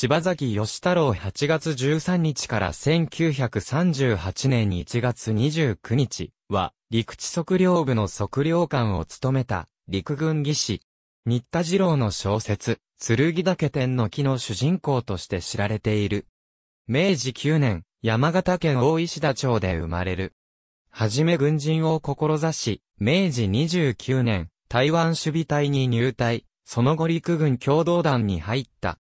柴崎義太郎8月13日から1938年1月29日は、陸地測量部の測量官を務めた、陸軍技師。新田次郎の小説、剣岳天の木の主人公として知られている。明治9年、山形県大石田町で生まれる。はじめ軍人を志し、明治29年、台湾守備隊に入隊、その後陸軍共同団に入った。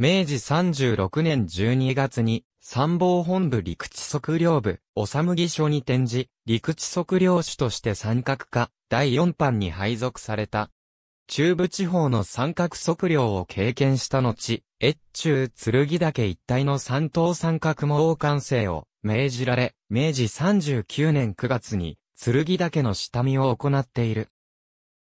明治36年12月に、参謀本部陸地測量部、おさむぎ所に転じ、陸地測量士として三角化、第4班に配属された。中部地方の三角測量を経験した後、越中剣岳一帯の三等三角模王完成を命じられ、明治39年9月に、剣岳の下見を行っている。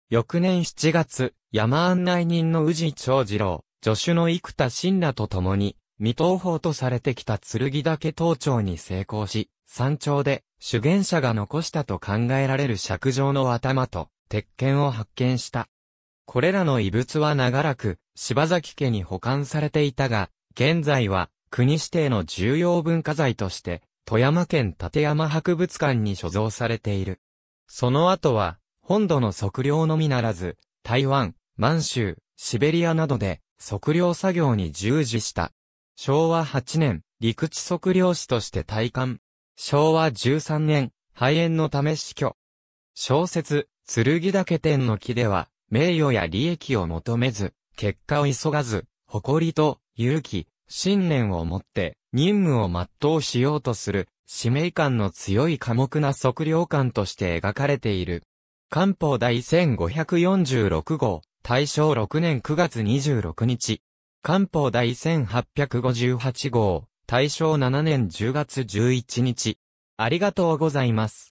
翌年7月、山案内人の宇治長次郎、助手の生田信らと共に、未踏法とされてきた剣岳登頂に成功し、山頂で主言者が残したと考えられる尺状の頭と鉄剣を発見した。これらの遺物は長らく柴崎家に保管されていたが、現在は国指定の重要文化財として富山県立山博物館に所蔵されている。その後は本土の測量のみならず、台湾、満州、シベリアなどで測量作業に従事した。昭和8年、陸地測量士として退官。昭和13年、肺炎のため死去。小説、剣岳天の木では、名誉や利益を求めず、結果を急がず、誇りと勇気、信念を持って任務を全うしようとする使命感の強い寡黙な測量感として描かれている。漢方第1546号。大正6年9月26日。官報第1858号。大正7年10月11日。ありがとうございます。